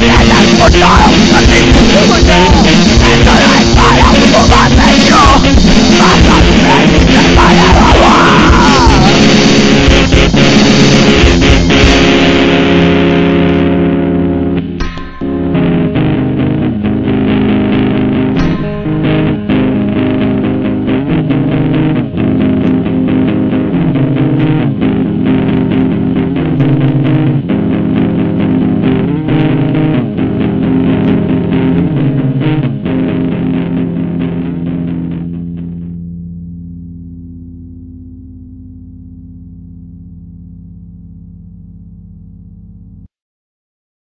the end and for the